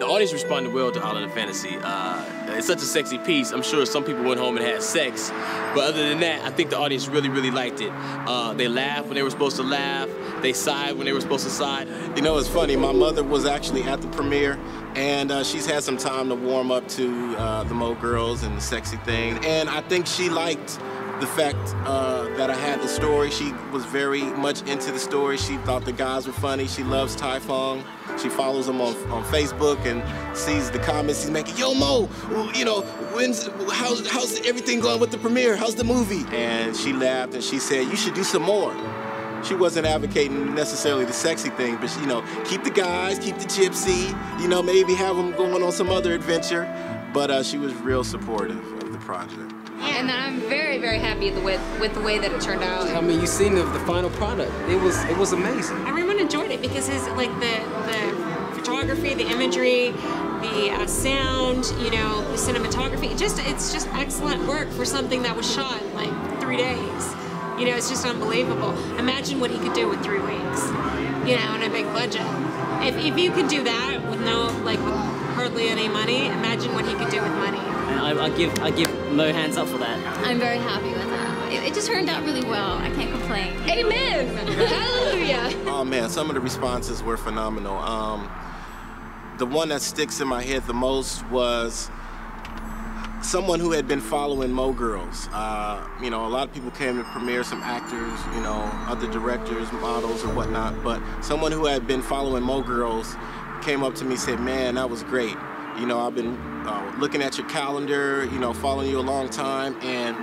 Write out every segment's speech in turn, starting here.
the audience responded well to Island of Fantasy. Uh, it's such a sexy piece. I'm sure some people went home and had sex, but other than that, I think the audience really, really liked it. Uh, they laughed when they were supposed to laugh. They sighed when they were supposed to sigh. You know, it's funny. My mother was actually at the premiere, and uh, she's had some time to warm up to uh, the Mo Girls and the sexy thing. And I think she liked the fact uh, that I had the story. She was very much into the story. She thought the guys were funny. She loves Phuong. She follows him on, on Facebook and sees the comments he's making. Yo, Mo, you know, when's, how's, how's everything going with the premiere? How's the movie? And she laughed and she said, you should do some more. She wasn't advocating necessarily the sexy thing, but you know, keep the guys, keep the gypsy, you know, maybe have them going on some other adventure. But uh, she was real supportive project. And I'm very, very happy with with the way that it turned out. I mean, you seen the, the final product. It was it was amazing. Everyone enjoyed it because his like the the photography, the imagery, the uh, sound, you know, the cinematography. Just it's just excellent work for something that was shot in like three days. You know, it's just unbelievable. Imagine what he could do with three weeks. You know, on a big budget. If if you could do that with no like with hardly any money, imagine what he could do with money. I, I give I give Mo hands up for that. I'm very happy with that. It, it just turned out really well. I can't complain. Amen. Hallelujah. Oh man, some of the responses were phenomenal. Um, the one that sticks in my head the most was someone who had been following Mo Girls. Uh, you know, a lot of people came to premiere, some actors, you know, other directors, models, or whatnot. But someone who had been following Mo Girls came up to me and said, "Man, that was great. You know, I've been uh, looking at your calendar, you know, following you a long time, and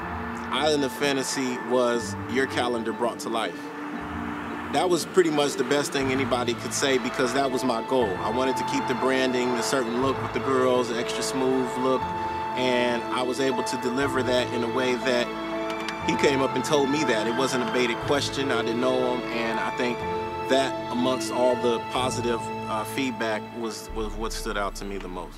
Island of Fantasy was your calendar brought to life." That was pretty much the best thing anybody could say because that was my goal. I wanted to keep the branding, the certain look with the girls, the extra smooth look, and I was able to deliver that in a way that he came up and told me that. It wasn't a baited question, I didn't know him, and I think that amongst all the positive uh, feedback was, was what stood out to me the most.